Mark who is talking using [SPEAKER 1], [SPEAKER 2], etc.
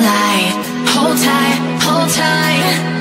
[SPEAKER 1] lie. Hold tight, hold tight.